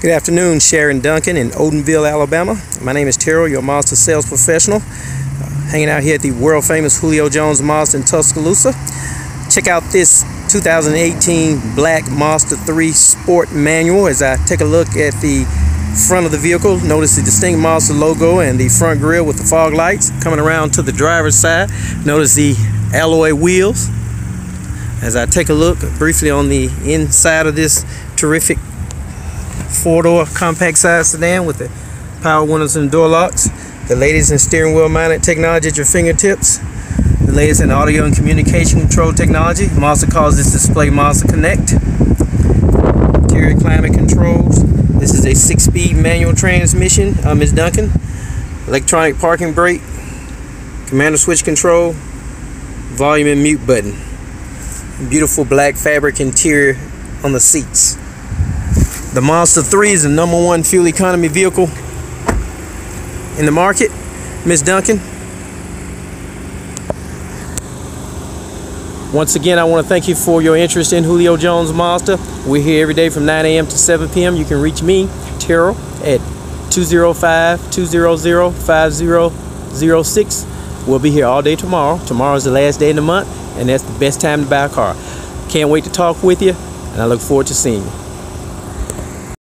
Good afternoon, Sharon Duncan in Odenville, Alabama. My name is Terrell, your Mazda sales professional, uh, hanging out here at the world famous Julio Jones Mazda in Tuscaloosa. Check out this 2018 black Mazda 3 Sport Manual as I take a look at the front of the vehicle. Notice the distinct Mazda logo and the front grille with the fog lights. Coming around to the driver's side, notice the alloy wheels. As I take a look briefly on the inside of this terrific four-door compact size sedan with the power windows and door locks. The latest in steering wheel mounted technology at your fingertips. The latest in audio and communication control technology. Mazda calls this display Mazda Connect. Interior climate controls. This is a six-speed manual transmission, uh, Ms. Duncan. Electronic parking brake. Commander switch control. Volume and mute button. Beautiful black fabric interior on the seats. The Mazda 3 is the number one fuel economy vehicle in the market. Miss Duncan. Once again, I want to thank you for your interest in Julio Jones Mazda. We're here every day from 9 a.m. to 7 p.m. You can reach me, Terrell, at 205-200-5006. We'll be here all day tomorrow. Tomorrow is the last day in the month, and that's the best time to buy a car. Can't wait to talk with you, and I look forward to seeing you.